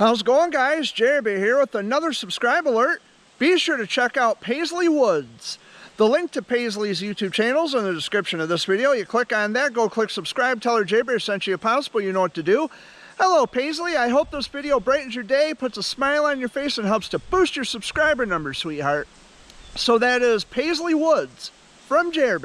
How's it going guys? Jeremy here with another subscribe alert. Be sure to check out Paisley Woods. The link to Paisley's YouTube channel is in the description of this video. You click on that, go click subscribe, tell her Jay sent you a possible, you know what to do. Hello Paisley, I hope this video brightens your day, puts a smile on your face, and helps to boost your subscriber numbers, sweetheart. So that is Paisley Woods from Jer